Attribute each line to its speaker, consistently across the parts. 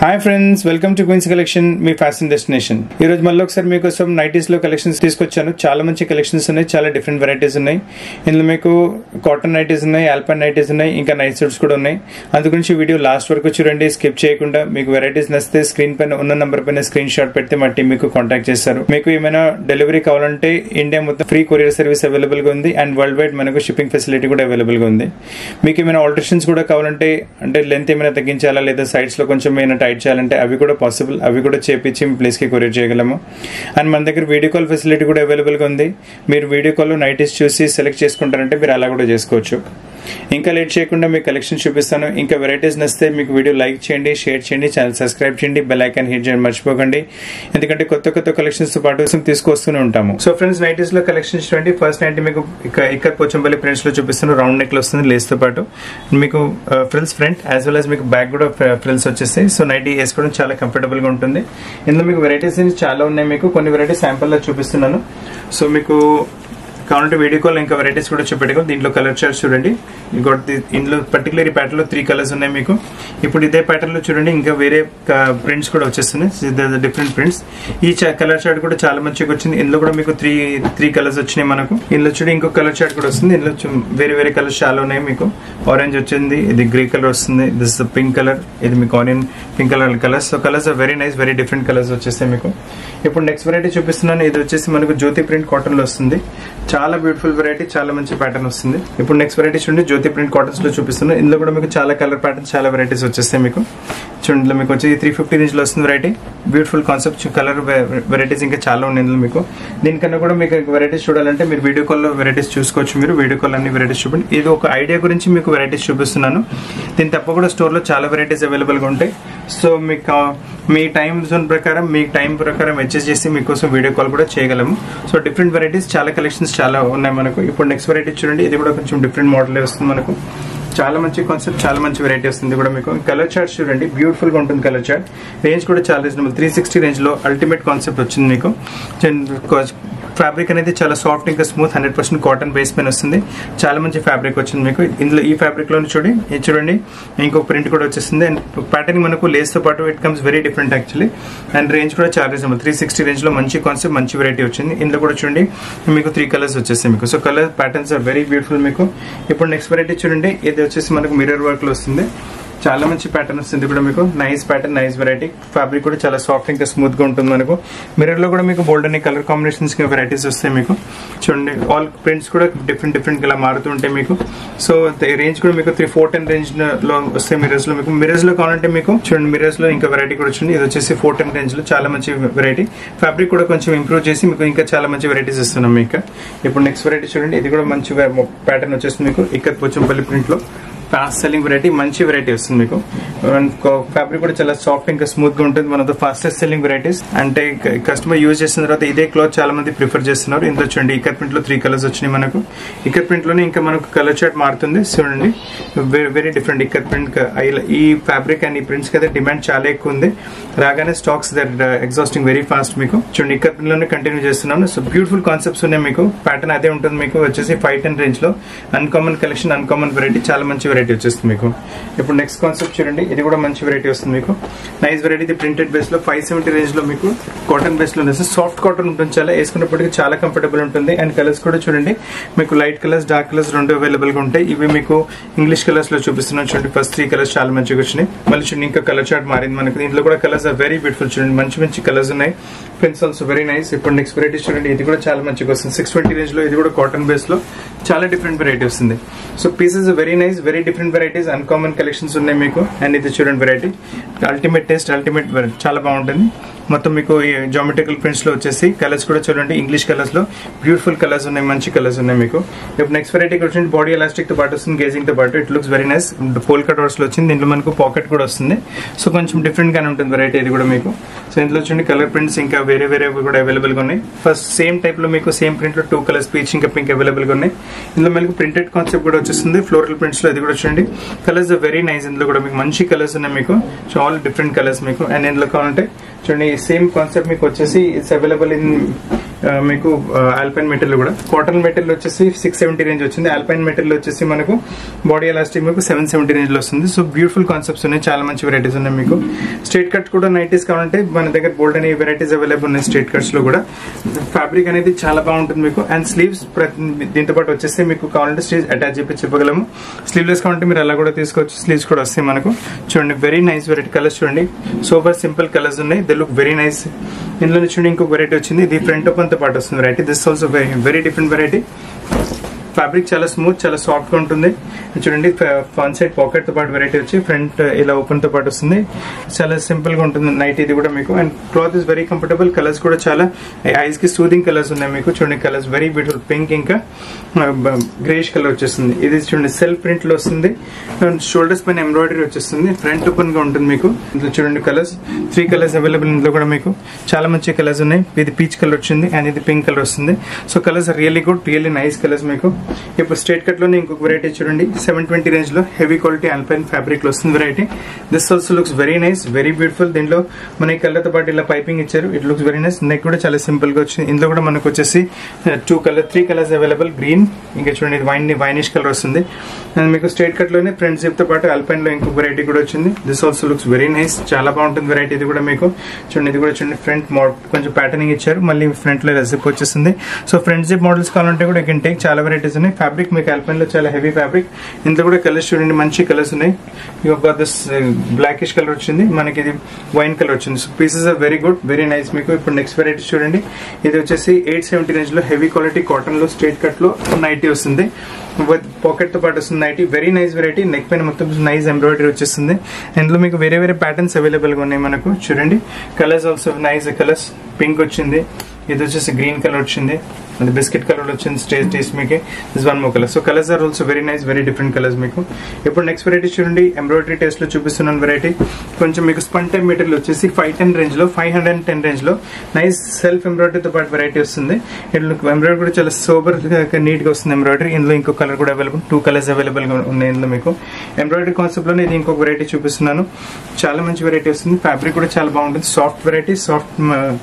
Speaker 1: Hi friends welcome to Queens Collection me fashion destination ఈ రోజు మళ్ళీ ఒకసారి మీకోసం నైటీస్లో కలెక్షన్స్ తీసుకొచ్చాను. చాలా మంచి కలెక్షన్స్ ఉన్నాయి చాలా డిఫరెంట్ వెరైటీస్ ఉన్నాయి. ఇందులో మీకు కాటన్ నైటీస్ ఉన్నాయి ఆల్పన్ నైటీస్ ఉన్నాయి ఇంకా నైట్ సూట్స్ కూడా ఉన్నాయి. అందుగురించి వీడియో లాస్ట్ వరకు చూడండి స్కిప్ చేయకుండా మీకు వెరైటీస్ నచ్చితే స్క్రీన్ పైన ఉన్న నంబర్ పైన స్క్రీన్ షాట్ పెడితే మా టీం మీకు కాంటాక్ట్ చేస్తారు. మీకు ఏమైనా డెలివరీ కావాలంటే ఇండియా మొత్తం ఫ్రీ కొరియర్ సర్వీస్ అవైలబుల్గా ఉంది అండ్ వరల్డ్ వైడ్ మనకు షిప్పింగ్ ఫెసిలిటీ కూడా అవైలబుల్గా ఉంది. మీకు ఏమైనా ఆల్టరేషన్స్ కూడా కావాలంటే అంటే లెంత్ ఏమైనా తగ్గించాలా లేదా సైడ్స్లో కొంచెం ఏమైనా టైట్ చేయాలంటే అవి కూడా పాసిబుల్ అవి కూడా చేపించి మీ ప్లేస్కి కొరియర్ చేయగలము. అండ్ మన దగ్గర వీడియో కాల్ ఫెసిలిటీ కూడా అవైలబుల్గా ఉంది. మీరు వీడియో కాల్లో నైటీస్ చూసి సెలెక్ట్ చేసుకుంటారంటే మీరు అలా కూడా చేసుకోవచ్చు. ఇంకా లేట్ చేయకుండా మీకు కలెక్షన్ చూపిస్తాను. ఇంకా వెరైటీస్ నచ్చితే మీకు వీడియో లైక్ చేయండి షేర్ చేయండి ఛానల్ సబ్స్క్రైబ్ చేయండి బెల్ ఐకాన్ హిట్ చేయండి మర్చిపోకండి. ఎందుకంటే కొత్త కొత్త కలెక్షన్స్తో పాటు తీసుకొస్తూనే ఉంటాము. సో ఫ్రెండ్స్ నైటీస్లో కలెక్షన్స్ చూడండి. ఫస్ట్ నైటీ మీకు ఇక్కడ పోచంపల్లి ప్రింట్స్లో చూపిస్తాను. రౌండ్ నెక్లో వస్తుంది లేస్తో పాటు. మీకు frills front as well as మీకు బ్యాక్ కూడా uh, ఫ్రిల్స్ వచ్చేస్తాయి. సో నైటీ వేసుకోవడం చాలా కంఫర్టబుల్గా ఉంటుంది. ఇందులో మీకు వెరైటీస్ చాలా ఉన్నాయి మీకు. కొన్ని వెరైటీస్ శాంపుల్లో చూపిస్తున్నాను. సో మీకు కావాలంటే వీడియో కాల్ ఇంకా వెరైటీస్ కూడా చూపెట్టుకో దీంట్లో కలర్ చార్ట్ చూడండి. ఇంకోటి ఇందులో పర్టికులర్ ఈ ప్యాటర్న్లో త్రీ కలర్స్ ఉన్నాయి మీకు. ఇప్పుడు ఇదే ప్యాటర్న్లో చూడండి ఇంకా వేరే ప్రింట్స్ కూడా వచ్చేస్తున్నాయి. డిఫరెంట్ ప్రింట్స్ ఈ కలర్ చార్ట్ కూడా చాలా మంచిగా వచ్చింది. ఇందులో కూడా మీకు త్రీ త్రీ కలర్స్ వచ్చినాయి మనకు. ఇందులో చూడండి ఇంకో కలర్ చార్ట్ కూడా వస్తుంది. ఇందులో వేరే వేరే కలర్స్ చాలా ఉన్నాయి మీకు. ఆరెంజ్ వచ్చింది ఇది గ్రే కలర్ వస్తుంది. దిస్ పింక్ కలర్ ఇది మీకు onion pink colour colours so colours are very nice very different colours వచ్చేస్తాయి మీకు. ఇప్పుడు నెక్స్ట్ వెరైటీ చూపిస్తున్నాను. ఇది వచ్చేసి మనకు జ్యోతి ప్రింట్ కాటన్లో వస్తుంది. చాలా బ్యూటిఫుల్ వెరైటీ చాలా మంచి ప్యాటర్న్ వస్తుంది. ఇప్పుడు నెక్స్ట్ వెరైటీ చూడండి జ్యోతి ప్రింట్ కాటన్స్లో చూపిస్తున్నాను ఇందులో కూడా మీకు చాలా కలర్ ప్యాటర్న్ చాలా వెరైటీస్ వచ్చేస్తాయి మీకు. చూడండి మీకు వచ్చి త్రీ ఫిఫ్టీ రేంజ్లో వస్తుంది variety beautiful concept colour varieties ఇంకా చాలా ఉన్నాయి మీకు. దీనికన్నా కూడా మీకు వెరైటీస్ చూడాలంటే మీరు వీడియో కాల్లో వెరైటీస్ చూసుకోవచ్చు మీరు. వీడియో కాల్ అన్ని వెరైటీస్ చూపండి. ఇది ఒక ఐడియా గురించి మీకు వెరైటీస్ చూపిస్తున్నాను. దీని తప్ప కూడా స్టోర్లో చాలా వెరైటీస్ అవైలబుల్గా ఉంటాయి. సో మీకు మీ టైం జోన్ ప్రకారం మీ టైం ప్రకారం అడ్జస్ట్ చేసి మీకోసం వీడియో కాల్ కూడా చేయగలము. సో డిఫరెంట్ వెరైటీస్ చాలా కలెక్షన్స్ చాలా ఉన్నాయి మనకు. ఇప్పుడు నెక్స్ట్ వెరైటీ చూడండి. ఇది కూడా కొంచెం డిఫరెంట్ మోడల్ వస్తుంది మనకు. చాలా మంచి కాన్సెప్ట్ చాలా మంచి వెరైటీ వస్తుంది కూడా మీకు. కలర్ చార్ట్ చూడండి బ్యూటిఫుల్గా ఉంటుంది కలర్ చార్ట్ రేంజ్ కూడా చాలా రీజనబుల్ త్రీ సిక్స్టీ రేంజ్లో అల్టిమేట్ కాన్సెప్ట్ వచ్చింది మీకు. ఫ్యాబ్రిక్ అనేది చాలా సాఫ్ట్ ఇంకా smooth hundred percent cotton base పైన వస్తుంది. చాలా మంచి ఫ్యాబ్రిక్ వచ్చింది మీకు. ఇందులో ఈ ఫ్యాబ్రిక్లో చూడండి. ఇది చూడండి. ఇంకో ప్రింట్ కూడా వచ్చేస్తుంది అండ్ ప్యాటర్న్ మనకు లేస్తో పాటు it comes very different actually and range కూడా చాలా రీజనబుల్ త్రీ సిక్స్టీ రేంజ్లో మంచి కాన్సెప్ట్ మంచి వెరైటీ వచ్చింది. ఇందులో కూడా చూడండి. మీకు త్రీ కలర్స్ వచ్చేస్తాయి మీకు. So colour patterns are very beautiful మీకు. ఇప్పుడు నెక్స్ట్ వెరైటీ చూడండి. ఇది వచ్చేసి మనకు మిర్రర్ వర్క్లో వస్తుంది. చాలా మంచి ప్యాటర్న్ వస్తుంది కూడా మీకు. Nice pattern nice variety fabric కూడా చాలా సాఫ్ట్ ఇంకా స్మూత్గా ఉంటుంది మనకు. మిర్రర్లో కూడా మీకు బోల్డ్ అనే కలర్ కాంబినేషన్స్ వెరైటీస్ వస్తాయి మీకు. చూడండి ఆల్ ప్రింట్స్ కూడా డిఫరెంట్ డిఫరెంట్ ఇలా మారుతూ ఉంటాయి మీకు. సో రేంజ్ కూడా మీకు త్రీ ఫోర్ టెన్ రేంజ్లో వస్తాయి మిరర్స్లో మీకు. మిరర్స్లో కావాలంటే మీకు చూడండి మిరర్స్లో ఇంకా వెరైటీ కూడా వచ్చింది. ఇది వచ్చేసి ఫోర్ టెన్ రేంజ్లో చాలా మంచి వెరైటీ ఫ్యాబ్రిక్ కూడా కొంచెం ఇంప్రూవ్ చేసి మీకు ఇంకా చాలా మంచి వెరైటీస్ ఇస్తున్నాం మీకు. ఇప్పుడు నెక్స్ట్ వెరైటీ చూడండి. ఇది కూడా మంచి ప్యాటర్న్ వచ్చేస్తుంది మీకు. ఇక్కడ పోచంపల్లి ప్రింట్లో. ఫాస్ట్ సెల్లింగ్ వెరైటీ మంచి వెరైటీ వస్తుంది మీకు. ఫ్యాబ్రిక్ కూడా చాలా సాఫ్ట్ ఇంకా స్మూత్గా ఉంటుంది. One of the fastest selling varieties అంటే కస్టమర్ యూజ్ చేసిన తర్వాత ఇదే క్లాత్ చాలా మంది ప్రిఫర్ చేస్తున్నారు. ఇందులో చూడండి ఇకర్ ప్రింట్లో త్రీ కలర్స్ వచ్చినాయి మనకు. ఇకర్ ప్రింట్లోనే ఇంకా మనకు కలర్ చార్ట్ మారుతుంది. చూడండి వెరీ డిఫరెంట్ ఇకర్ ప్రింట్ ఈ ఫ్యాబ్రిక్ అండ్ ఈ ప్రింట్స్ అయితే డిమాండ్ చాలా ఎక్కువ ఉంది. రాగానే stocks there exhausting very fast మీకు. చూడండి ఇకర్ ప్రింట్లోనే కంటిన్యూ చేస్తున్నాను. సో బ్యూటిఫుల్ కాన్సెప్ట్స్ ఉన్నాయి మీకు. ప్యాటర్న్ అదే ఉంటుంది మీకు. వచ్చేసి ఫైవ్ టెన్ రేంజ్లో. అన్కామన్ కలెక్షన్ అన్కామన్ వెరైటీ చాలా మంచి వెరైటీ వెరైటీ వచ్చేస్తుంది మీకు. ఇప్పుడు నెక్స్ట్ కాన్సెప్ట్ చూడండి. ఇది కూడా మంచి వెరైటీ వస్తుంది మీకు. నైస్ వెరైటీ ఇది ప్రింటెడ్ బేస్లో ఫైవ్ సెవెంటీ రేంజ్లో మీకు కాటన్ బేస్లో సాఫ్ట్ కాటన్ ఉంటుంది చాలా వేసుకున్నప్పటికీ చాలా కంఫర్టబుల్ ఉంటుంది. అండ్ కలర్స్ కూడా చూడండి. మీకు లైట్ కలర్స్ డార్క్ కలర్స్ రెండు అవైలబుల్గా ఉంటాయి. ఇవి మీకు ఇంగ్లీష్ కలర్స్లో చూపిస్తున్నాను చూడండి. ఫస్ట్ త్రీ కలర్స్ చాలా మంచిగా వచ్చినాయి. మళ్ళీ చూడండి ఇంకా కలర్ చార్ట్ మారింది మనకు. దీంట్లో కూడా కలర్స్ ఆర్ వెరీ బ్యూటిఫుల్ చూడండి. మంచి మంచి కలర్స్ ఉన్నాయి. పెన్స్ ఆల్సో వెరీ నైస్ ఇప్పుడు నెక్స్ట్ వెరైటీ చూడండి. ఇది కూడా చాలా మంచిగా వస్తుంది. సిక్స్ ట్వంటీ రేంజ్లో ఇది కూడా కాటన్ బేస్లో చాలా డిఫరెంట్ వెరైటీ వస్తుంది. So pieces very nice very different varieties uncommon collections ఉన్నాయి మీకు. అండ్ ఇది చూడండి వెరైటీ అల్టిమేట్ టేస్ట్ అల్టిమేట్ చాలా బాగుంటుంది. మొత్తం మీకు జామెట్రికల్ ప్రింట్స్లో వచ్చేసి కలర్స్ కూడా చూడండి ఇంగ్లీష్ కలర్స్లో. బ్యూటిఫుల్ కలర్స్ ఉన్నాయి మంచి కలర్స్ ఉన్నాయి మీకు. ఇప్పుడు నెక్స్ట్ వెరైటీ వచ్చింది బాడీ ఎలాస్టిక్తో పాటు వస్తుంది గేజింగ్తో పాటు. ఇట్ లుక్స్ వెరీ నైస్ పోల్ కట్లో వచ్చింది దీంట్లో మనకు పాకెట్ కూడా వస్తుంది. సో కొంచెం డిఫరెంట్ గానే ఉంటుంది వెరైటీ ఇది కూడా మీకు. సో ఇందులో చూడండి కలర్ ప్రింట్స్ ఇంకా వేరే వేరే కూడా అవైలబుల్గా ఉన్నాయి. ఫస్ట్ సేమ్ టైప్లో మీకు సేమ్ ప్రింట్లో టూ కలర్స్ పీచ్ ఇంకా పింక్ అవైలబుల్గా ఉన్నాయి. ఇందులో మనకు ప్రింటెడ్ కాన్సెప్ట్ కూడా వచ్చేస్తుంది ఫ్లోరల్ ప్రింట్స్లో ఇది కూడా చూడండి. కలర్స్ వెరీ నైస్ ఇందులో కూడా మీకు. మంచి కలర్స్ ఉన్నాయి మీకు. సో ఆల్ డిఫరెంట్ కలర్స్ మీకు. అండ్ ఇందులో కావాలంటే చూడండి సేమ్ కాన్సెప్ట్ మీకు వచ్చేసి ఇట్స్ అవైలబుల్ ఇన్ మీకు ఆల్పైన్ మెటీరియల్ కూడా. కాటన్ మెటీరియల్ వచ్చేసి సిక్స్ సెవెంటీ రేంజ్ వచ్చింది. ఆల్పైన్ మెటీరియల్ వచ్చేసి మనకు బాడీ ఎలాస్టిక్ మీకు సెవెన్ సెవెంటీ రేంజ్లో వస్తుంది. సో బ్యూటిఫుల్ కాన్సెప్ట్స్ ఉన్నాయి. చాలా మంచి వెరైటీస్ ఉన్నాయి మీకు. స్ట్రేట్ కట్ కూడా నైటీస్ కావాలంటే మన దగ్గర బోల్డ్ అనే వెరైటీస్ అవైలబుల్ ఉన్నాయి స్ట్రేట్ కట్స్లో కూడా. ఫ్యాబ్రిక్ అనేది చాలా బాగుంటుంది మీకు. అండ్ స్లీవ్స్ దీంతో పాటు వచ్చేసి మీకు కావాలంటే స్లీవ్స్ అటాచ్ చెప్పి చెప్పగలము. స్లీవ్లెస్ కావాలంటే మీరు అలా కూడా తీసుకోవచ్చు. స్లీవ్స్ కూడా వస్తాయి మనకు. చూడండి వెరీ నైస్ వెరైటీ కలర్స్ చూడండి. సూపర్ సింపుల్ కలర్స్ ఉన్నాయి. దే లుక్ వెరీ నైస్ ఇందులో చూడండి ఇంకొక వెరైటీ వచ్చింది. ఇది ఫ్రంట్ ఓపెన్తో పాటు వస్తుంది variety this also very very different variety fabric చాలా స్మూత్ చాలా సాఫ్ట్గా ఉంటుంది. చూడండి ఫ్రంట్ సైడ్ పాకెట్తో పాటు వెరైటీ వచ్చి ఫ్రంట్ ఇలా ఓపెన్తో పాటు వస్తుంది. చాలా సింపుల్గా ఉంటుంది నైట్ ఇది కూడా మీకు. And cloth is very comfortable colours కూడా చాలా ఐస్కి సూదింగ్ కలర్స్ ఉన్నాయి మీకు. చూడండి కలర్స్ వెరీ బ్యూటిఫుల్ పింక్ ఇంకా గ్రేష్ కలర్ వచ్చేస్తుంది. ఇది చూడండి సెల్ఫ్ ప్రింట్లో వస్తుంది షోల్డర్స్ పైన ఎంబ్రాయిడరీ వచ్చేస్తుంది. ఫ్రంట్ ఓపెన్గా ఉంటుంది మీకు. ఇందులో చూడండి కలర్స్ త్రీ కలర్స్ అవైలబుల్ ఇందులో కూడా మీకు. చాలా మంచి కలర్స్ ఉన్నాయి. ఇది పీచ్ కలర్ వచ్చింది అండ్ ఇది పింక్ కలర్ వస్తుంది. So colours really good really nice colours మీకు. ఇప్పుడు స్ట్రేట్ కట్లోనే ఇంకొక వెరైటీ చూడండి. సెవెన్ ట్వంటీ రేంజ్లో హెవీ క్వాలిటీ అల్పైన్ ఫ్యాబ్రిక్లో వస్తుంది variety this also looks very nice very beautiful దీంట్లో మన కలర్తో పాటు ఇలా పైపింగ్ ఇచ్చారు. It looks very nice neck కూడా చాలా సింపుల్గా వచ్చింది. ఇందులో కూడా మనకు వచ్చేసి two colour three colours available green ఇంకా చూడండి ఇది వైన్ వైనిష్ కలర్ వస్తుంది. అండ్ మీకు స్ట్రేట్ కట్లోనే ఫ్రంట్ జిప్తో పాటు అల్పైన్లో ఇంకొక వెరైటీ కూడా వచ్చింది. This also looks very nice చాలా బాగుంటుంది వెరైటీ ఇది కూడా మీకు. చూడండి ఇది కూడా చూడండి ఫ్రంట్ కొంచెం ప్యాటర్నింగ్ ఇచ్చారు. మళ్ళీ ఫ్రంట్లో జిప్ వచ్చేసింది. సో ఫ్రంట్ జిప్ మోడల్స్ కావాలంటే కూడా కెన్ టేక్ చాలా వెరైటీస్ ఉన్నాయి. ఫ్యాబ్రిక్ మీకు అల్పైన్లో చాలా హెవీ ఫ్యాబ్రిక్ ఇందులో కూడా కలర్స్ చూడండి మంచి కలర్స్ ఉన్నాయి. ఒక దిస్ బ్లాకిష్ కలర్ వచ్చింది. మనకి ఇది వైన్ కలర్ వచ్చింది. So pieces are very good very nice మీకు. ఇప్పుడు నెక్స్ట్ వెరైటీ చూడండి. ఇది వచ్చేసి ఎయిట్ సెవెంటీ రేంజ్లో హెవీ క్వాలిటీ కాటన్లో స్ట్రేట్ కట్లో నైటీ వస్తుంది. విత్ పాకెట్తో పాటు వస్తుంది nightie very nice variety neck పైన మొత్తం నైస్ ఎంబ్రాయిడరీ వచ్చేస్తుంది. ఇందులో మీకు వేరే వేరే ప్యాటర్న్స్ అవైలబుల్గా ఉన్నాయి మనకు. చూడండి. Colours also nice colours pink వచ్చింది. ఇది వచ్చేసి గ్రీన్ కలర్ వచ్చింది. అండ్ బిస్కెట్ కలర్ వచ్చింది స్టేజ్ టేస్ట్ మీకు. దిస్ వన్ మో colour so colours are also very nice very different colours మీకు. ఇప్పుడు నెక్స్ట్ వెరైటీ చూడండి. ఎంబ్రాయిడరీ టేస్ట్లో చూపిస్తున్నాను వెరైటీ కొంచెం మీకు స్పన్ టైప్ మెటీరియల్ వచ్చేసి ఫైవ్ టెన్ రేంజ్లో ఫైవ్ హండ్రెడ్ అండ్ టెన్ రేంజ్లో నైస్ సెల్ఫ్ ఎంబ్రాయిడరీతో పాటు వెరైటీ వస్తుంది. ఎంబ్రాయిడరీ కూడా చాలా సూపర్ నీట్గా వస్తుంది ఎంబ్రాయిడరీ ఇందులో ఇంకో కలర్ కూడా అవైలబుల్ టూ కలర్స్ అవైలబుల్గా ఉన్నాయి ఇందులో మీకు. ఎంబ్రాయిడరీ కాన్సెప్ట్లోనే ఇది ఇంకొక వెరైటీ చూపిస్తున్నాను. చాలా మంచి వెరైటీ వస్తుంది. ఫ్యాబ్రిక్ కూడా చాలా బాగుంటుంది. సాఫ్ట్ వెరైటీ సాఫ్ట్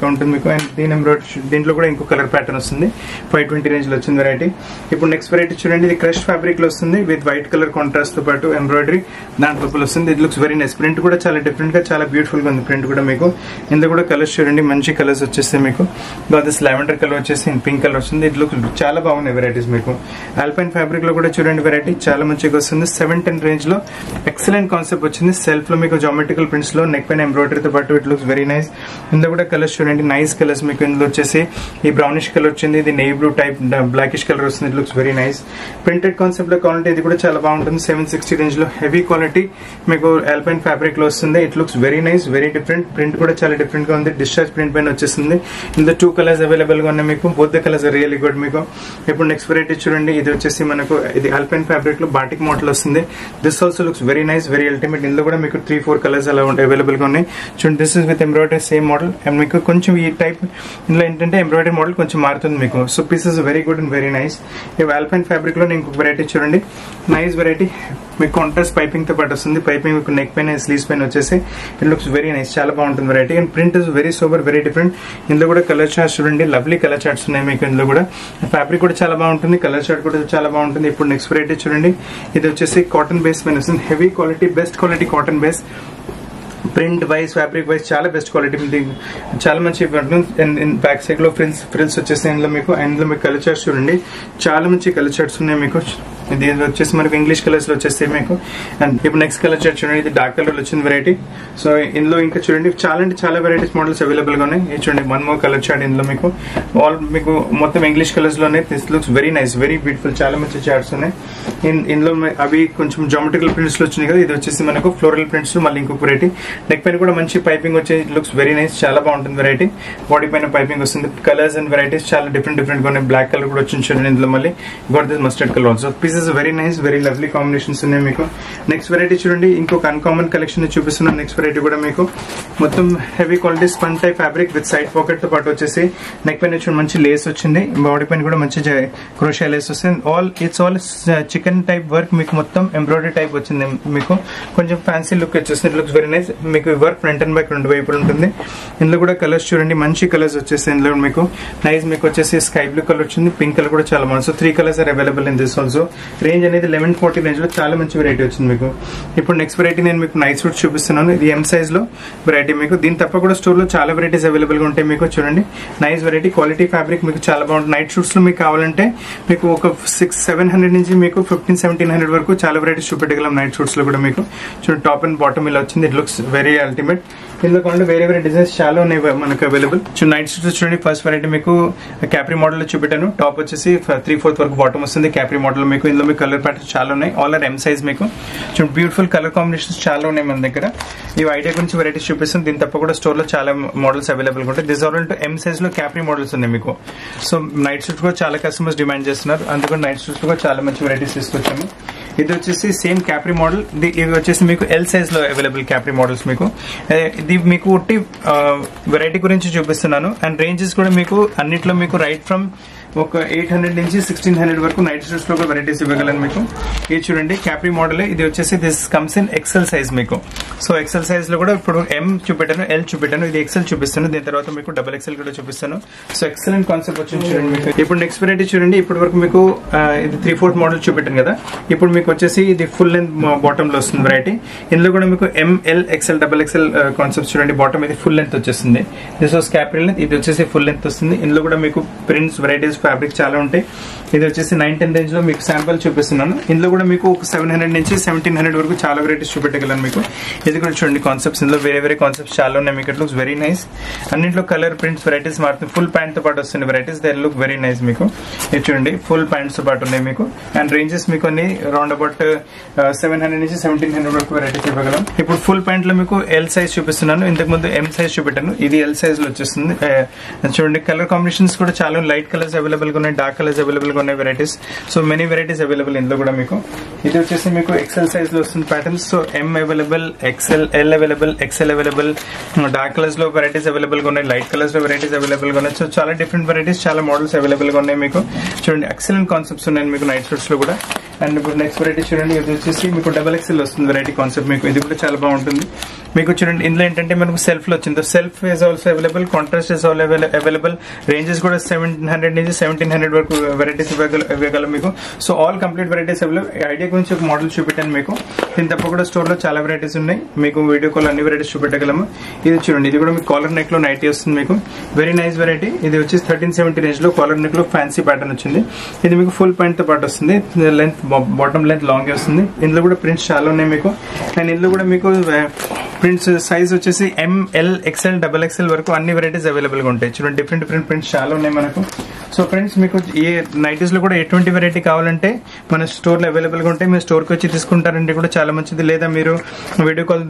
Speaker 1: ఉంటుంది మీకు. అండ్ దీని ఎంబ్రాయిడరీ దీంట్లో కూడా ఇంకో కలర్ ప్యాటర్న్ వస్తుంది. ఫైవ్ ట్వంటీ రేంజ్లో వచ్చింది వెరైటీ ఇప్పుడు నెక్స్ట్ వెరైటీ చూడండి ఇది క్రష్ ఫ్యాబ్రిక్లో వస్తుంది విత్ వైట్ కలర్ కాంట్రాస్ట్తో పాటు ఎంబ్రాయిడరీ దాంట్లో లోపల వస్తుంది. ఇది లుక్స్ వెరీ నైస్ ప్రింట్ కూడా చాలా డిఫరెంట్గా చాలా బ్యూటిఫుల్గా ఉంది ప్రింట్ కూడా మీకు. ఇందులో కూడా కలర్స్ చూడండి మంచి కలర్స్ వచ్చేస్తాయి మీకు. దిస్ లావెండర్ కలర్ వచ్చేసి పింక్ కలర్ వస్తుంది. ఇది లుక్ చాలా బాగున్నాయి వెరైటీస్ మీకు. ఆల్పైన్ ఫ్యాబ్రిక్లో కూడా చూడండి వెరైటీ చాలా మంచిగా వస్తుంది. సెవెన్ టెన్ రేంజ్లో ఎక్సలెంట్ కాన్సెప్ట్ వచ్చింది. సెల్ఫ్లో మీకు జామెట్రికల్ ప్రింట్స్లో నెక్ పైన ఎంబ్రాయిడరీతో పాటు ఇట్ లుక్స్ వెరీ నైస్ ఇందులో కూడా కలర్స్ చూడండి నైస్ కలర్స్ మీకు ఇందులో వచ్చేసి. ఈ బ్రౌనిష్ కలర్ వచ్చింది ఇది navy blue type blackish colour వస్తుంది. It looks very nice printed కాన్సెప్ట్లో క్వాలిటీ ఇది కూడా చాలా బాగుంటుంది. సెవెన్ సిక్స్టీ రేంజ్లో హెవీ క్వాలిటీ మీకు ఎల్పైన్ ఫ్యాబ్రిక్లో వస్తుంది. It looks very nice very different print కూడా చాలా డిఫరెంట్గా ఉంది. డిశ్చార్జ్ ప్రింట్ పైన వచ్చేసింది ఇందులో టూ కలర్స్ అవైలబుల్గా ఉన్నాయి మీకు. Both the colours really good మీకు. ఇప్పుడు నెక్స్ట్ వెరైటీ చూడండి. ఇది వచ్చేసి మనకు ఇది అల్పైన్ ఫ్యాబ్రిక్లో బాటిక్ మోడల్ వస్తుంది. This also looks very nice very ultimate ఇందులో కూడా మీకు త్రీ ఫోర్ కలర్స్ అలా ఉంటాయి అవైలబుల్గా ఉన్నాయి. చూడండి this is with embroidery same model and మీకు కొంచెం ఈ టైప్ ఇందులో ఏంటంటే ఎంబ్రాయిడరీ మోడల్ కొంచెం మారుతుంది మీకు. So pieces very good and very nice ఈ ఆల్పైన్ ఫ్యాబ్రిక్లో ఇంకొక వెరైటీ చూడండి. నైస్ వెరైటీ మీకు కాంట్రాస్ట్ పైపింగ్తో పాటు వస్తుంది. పైపింగ్ మీకు నెక్ పైన స్లీవ్స్ పైన వచ్చేసి ఇట్ లుక్స్ వెరీ నైస్ చాలా బాగుంటుంది variety and print is very super very different ఇందులో కూడా కలర్ చార్ట్స్ చూడండి. లవ్లీ కలర్ చార్ట్స్ ఉన్నాయి మీకు ఇందులో కూడా. ఫ్యాబ్రిక్ కూడా చాలా బాగుంటుంది. కలర్ చార్ట్ కూడా చాలా బాగుంటుంది. ఇప్పుడు నెక్స్ట్ వెరైటీ చూడండి. ఇది వచ్చేసి కాటన్ బేస్ పైన వస్తుంది. Heavy quality best quality cotton base print wise fabric wise చాలా బెస్ట్ క్వాలిటీ చాలా మంచి బ్యాక్ సైడ్లో ఫ్రిల్స్ ఫ్రిల్స్ వచ్చేసి ఇందులో మీకు ఇందులో మీకు కలర్ చార్ట్స్ చూడండి. చాలా మంచి కలర్ చార్ట్స్ ఉన్నాయి మీకు. ఇది వచ్చేసి మనకు ఇంగ్లీష్ కలర్స్లో వచ్చేస్తాయి మీకు. అండ్ ఇప్పుడు నెక్స్ట్ కలర్ చూడండి ఇది డార్క్ కలర్ వచ్చింది వెరైటీ సో ఇందులో ఇంకా చూడండి చాలా అంటే చాలా వెరైటీస్ మోడల్స్ అవైలబుల్గా ఉన్నాయి. ఇది చూడండి వన్ మోర్ కలర్ చాట్ ఇందులో మీకు. ఆల్ మీకు మొత్తం English కలర్స్లోనే this looks very nice very beautiful చాలా మంచి చాట్స్ ఉన్నాయి. ఇందులో అవి కొంచెం జామెట్రికల్ ప్రింట్స్లో వచ్చినాయి కదా ఇది వచ్చేసి మనకు ఫ్లోరల్ ప్రింట్స్ మళ్ళీ ఇంకొక వెరైటీ నెక్ పైన కూడా మంచి పైపింగ్ వచ్చే లుక్స్ వెరీ నైస్ చాలా బాగుంటుంది వెరైటీ బాడీ పైన పైపింగ్ వస్తుంది. కలర్స్ అండ్ వెరైటీస్ చాలా డిఫరెంట్ డిఫరెంట్గా ఉన్నాయి. బ్లాక్ కలర్ కూడా వచ్చింది చూడండి ఇందులో మళ్ళీ. Got this mustard colour also pieces is very nice very lovely combinations ఉన్నాయి మీకు. నెక్స్ట్ వెరైటీ చూడండి ఇంకొక అన్కామన్ కలెక్షన్ చూపిస్తున్నాను నెక్స్ట్ వెరైటీ కూడా మీకు. మొత్తం heavy quality spun type fabric with side పాకెట్తో పాటు వచ్చేసి నెక్ పైన చూడండి మంచి లేస్ వచ్చింది. బాడీ పైన కూడా మంచి క్రోషియా లేస్ వస్తుంది. All it's all chikan type work మీకు మొత్తం ఎంబ్రాయిడరీ టైప్ వచ్చింది మీకు. కొంచెం ఫ్యాన్సీ లుక్ వచ్చేస్తుంది. లుక్స్ వెరీ నైస్ మీకు వర్క్ ఫ్రంట్ అండ్ బ్యాక్ రెండు వైపులు ఉంటుంది. ఇందులో కూడా కలర్స్ చూడండి మంచి కలర్స్ వచ్చేసి ఇందులో మీకు. నైస్ మీకు వచ్చేసి స్కై బ్లూ కలర్ వచ్చింది. పింక్ కలర్ కూడా చాలా బాగుంది so three colours are available in this also range అనేది లెవెన్ ఫార్టీ రేంజ్లో చాలా మంచి వెరైటీ వచ్చింది మీకు. ఇప్పుడు నెక్స్ట్ వెరైటీ నేను మీకు నైట్ సూట్ చూపిస్తున్నాను. ఇది ఎం సైజ్లో వెరైటీ మీకు. దీని తప్ప కూడా స్టోర్లో చాలా వెరైటీస్ అవైలబుల్గా ఉంటాయి మీకు. చూడండి. నైస్ వెరైటీ క్వాలిటీ ఫ్యాబ్రిక్ మీకు చాలా బాగుంటుంది. నైట్ షూట్స్లో మీకు కావాలంటే మీకు ఒక సిక్స్ సెవెన్ హండ్రెడ్ నుంచి మీకు ఫిఫ్టీన్ సెవెంటీన్ హండ్రెడ్ వరకు చాలా వెరైటీస్ చూపెట్టగలం నైట్ షూట్స్లో కూడా మీకు. చూడండి టాప్ అండ్ బాటమ్ ఇలా వచ్చింది. ఇట్ లుక్స్ వెరీ అల్టిమేట్ ఇందులో కాకుండా వేరే వేరే డిజైన్స్ చాలా ఉన్నాయి మనకు అవైలబుల్ నైట్ సూట్స్ చూడండి. ఫస్ట్ వెరైటీ మీకు క్యాప్రీ మోడల్లో చూపెట్టాను. టాప్ వచ్చేసి uh, త్రీ ఫోర్త్ వరకు బాటమ్ వస్తుంది. క్యాప్రీ మోడల్ మీకు ఇందులో మీకు కలర్ ప్యాటర్న్స్ చాలా ఉన్నాయి. ఆల్ ఆర్ ఎం సైజ్ మీకు. చూడండి బ్యూటిఫుల్ కలర్ కాంబినేషన్స్ చాలా ఉన్నాయి మన దగ్గర. ఈ ఐడియా గురించి వెరైటీస్ చూపిస్తాం దీని తప్ప కూడా స్టోర్లో చాలా మోడల్స్ అవైలబుల్ ఉంటాయి. దిస్ ఆల్ టు ఎం సైజ్లో క్యాప్రీ మోడల్స్ ఉన్నాయి మీకు. సో నైట్ సూట్ కూడా చాలా కస్టమర్స్ డిమాండ్ చేస్తున్నారు. అందుకని నైట్ సూట్స్ కూడా చాలా మంచి వెరైటీస్ తీసుకొచ్చాము. ఇది వచ్చేసి సేమ్ క్యాప్రీ మోడల్ ఇది వచ్చేసి మీకు ఎల్ సైజ్లో అవైలబుల్ క్యాప్రీ మోడల్స్ మీకు. ఇది మీకు ఉట్టి వెరైటీ గురించి చూపిస్తున్నాను. అండ్ రేంజెస్ కూడా మీకు అన్నిట్లో మీకు రైట్ ఫ్రమ్ ఒక ఎయిట్ హండ్రెడ్ నుంచి సిక్స్టీన్ హండ్రెడ్ వరకు నైట్ షూస్లో కూడా వెరైటీస్ ఇవ్వగలను మీకు. ఇది చూడండి క్యాప్రీ మోడల్ ఇది వచ్చేసి this comes in XL size మీకు. సో ఎక్సెల్ సైజ్లో కూడా ఇప్పుడు ఎం చూపెట్టాను ఎల్ చూపెట్టాను ఇది ఎక్సెల్ చూపిస్తాను. దీని తర్వాత మీకు డబల్ ఎక్సెల్ కూడా చూపిస్తాను. సో ఎక్సలెంట్ కాన్సెప్ట్ వచ్చింది చూడండి మీకు. ఇప్పుడు నెక్స్ట్ వెరైటీ చూడండి ఇప్పటి వరకు మీకు ఇది త్రీ ఫోర్త్ మోడల్ చూపెట్టాను కదా. ఇప్పుడు మీకు వచ్చేసి ఇది ఫుల్ లెంత్ బాటమ్లో వస్తుంది వెరైటీ ఇందులో కూడా మీకు M L XL double XL concept చూడండి. బాటమ్ ఇది ఫుల్ లెంత్ వచ్చేస్తుంది. దిస్ వాస్ క్యాపిటల్ లెంత్ ఇది వచ్చేసి ఫుల్ లెంత్ వస్తుంది. ఇందులో కూడా మీకు ప్రింట్స్ వెరైటీస్ ఫ్యాబ్రిక్ చాలా ఉంటాయి. ఇది వచ్చేసి నైన్ టెన్ రేంజ్లో మీకు శాంపుల్ చూపిస్తున్నాను. ఇందులో కూడా మీకు ఒక సెవెన్ హండ్రెడ్ నుంచి సెవెంటీన్ హండ్రెడ్ వరకు చాలా వెరైటీస్ చూపెట్టగలను మీకు. ఇది కూడా చూడండి కాన్సెప్ట్స్ ఇందులో వేరే వేరే కాన్సెప్ట్స్ చాలా ఉన్నాయి. మీకు ఇట్ లుక్స్ వెరీ నైస్. అన్నింటిలో కలర్ ప్రింట్స్ వెరైటీస్ మారుతుంది. ఫుల్ ప్యాంట్తో పాటు వస్తుంది varieties they look very nice మీకు. ఇది చూడండి ఫుల్ ప్యాంట్స్తో పాటు ఉన్నాయి మీకు. అండ్ రేంజెస్ మీకు అన్ని రౌండ్ అబౌట్ సెవెన్ హండ్రెడ్ నుంచి సెవెంటీన్ హండ్రెడ్ వరకు వెరైటీస్ ఇవ్వగలం. ఇప్పుడు ఫుల్ ప్యాంట్లో మీకు ఎల్ సైజ్ చూపిస్తున్నాను. ఇంతకు ముందు ఎం సైజ్ చూపెట్టాను. ఇది ఎల్ సైజ్లో వచ్చేస్తుంది. Uh, చూడండి కలర్ కాంబినేషన్స్ కూడా చాలా లైట్ కలర్స్ అవైలబుల్ గా ఉన్నాయి డార్క్ కలర్స్ అవైలబుల్గా ఉన్నాయి varieties so many varieties available ఇందులో కూడా మీకు. ఇది వచ్చేసి మీకు ఎక్సెల్ సైజ్లో వస్తుంది patterns so M available XL L available XL available dark కలర్స్లో వెరైటీస్ అవైలబుల్గా ఉన్నాయి లైట్ కలర్స్లో వెరైటీస్ అవైలబుల్గా ఉన్నాయి సో చాలా డిఫరెంట్ వెరైటీస్ చాలా మోడల్స్ అవైలబుల్గా ఉన్నాయి మీకు. చూడండి ఎక్సలెంట్ కాన్సెప్ట్స్ ఉన్నాయి మీకు నైట్ షూట్స్లో కూడా. అండ్ ఇప్పుడు నెక్స్ట్ వెరైటీ చూడండి ఇది వచ్చేసి మీకు డబల్ ఎక్సెల్ వస్తుంది వెరైటీ కాన్సెప్ట్ మీకు. ఇది కూడా చాలా బాగుంటుంది. మీకు చూడండి ఇందులో ఏంటంటే మనకు సెల్ఫ్లో వచ్చింది self is also available contrast is all available ranges కూడా సెవెన్ హండ్రెడ్ నుంచి సెవెంటీన్ హండ్రెడ్ వరకు వెరైటీస్ ఇవ్వగలం మీకు. So all complete varieties available idea గురించి ఒక మోడల్ చూపెట్టాను మీకు. దీని తప్ప కూడా స్టోర్లో చాలా వెరైటీస్ ఉన్నాయి. మీకు వీడియో కాల్ అన్ని వెరైటీస్ చూపెట్టగలము. ఇది చూడండి ఇది కూడా మీకు కాలర్ నెక్లో నైటీ వస్తుంది మీకు. వెరీ నైస్ వెరైటీ ఇది వచ్చి థర్టీన్ సెవెంటీ రేంజ్లో కాలర్ నెక్లో ఫ్యాన్సీ ప్యాటర్న్ వచ్చింది. ఇది మీకు ఫుల్ ప్యాంట్తో పాటు వస్తుంది. లెంత్ బాటమ్ లెంత్ లాంగ్ వస్తుంది. ఇందులో కూడా ప్రింట్స్ చాలా ఉన్నాయి మీకు. అండ్ ఇందులో కూడా మీకు ప్రింట్స్ సైజ్ వచ్చేసి M L XL double XL వరకు అన్ని వెరైటీస్ అవైలబుల్గా ఉంటాయి. చూడండి డిఫరెంట్ డిఫరెంట్ ప్రింట్స్ చాలా ఉన్నాయి మనకు. సో ఫ్రెండ్స్ మీకు ఏ నైటీస్లో కూడా ఎటువంటి వెరైటీ కావాలంటే మన స్టోర్లో అవైలబుల్గా ఉంటాయి. మీరు స్టోర్కి వచ్చి తీసుకుంటారంటే కూడా చాలా మంచిది. లేదా మీరు వీడియో కాల్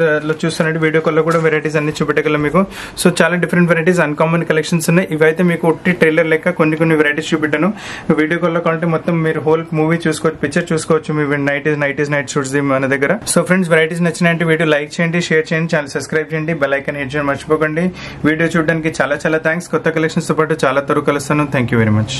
Speaker 1: చూస్తారంటే వీడియో కాల్లో కూడా వెరైటీస్ అన్ని చూపెట్టగలం మీకు. సో చాలా డిఫరెంట్ వెరైటీస్ అన్కామన్ కలెక్షన్స్ ఉన్నాయి. ఇవైతే మీకు ఒట్టి ట్రైలర్ లెక్క కొన్ని కొన్ని వెరైటీస్ చూపెట్టాను. వీడియో కాల్లో కావాలంటే మొత్తం మీరు హోల్ మూవీ చూసుకోవచ్చు పిక్చర్ చూసుకోవచ్చు. మీ నైటీస్ నైటీస్ నైట్ షూట్స్ మన దగ్గర. సో ఫ్రెండ్స్ వెరైటీస్ నచ్చినాయంటే వీడియో లైక్ చేయండి షేర్ చేయండి. ఛానల్ సబ్స్క్రైబ్ చేయండి బెల్ ఐకన్ హిట్ చేయడం మర్చిపోకండి. వీడియో చూడడానికి చాలా చాలా థ్యాంక్స్. కొత్త కలెక్షన్స్తో పాటు చాలా త్వరగా కలుస్తాను. Thank you very much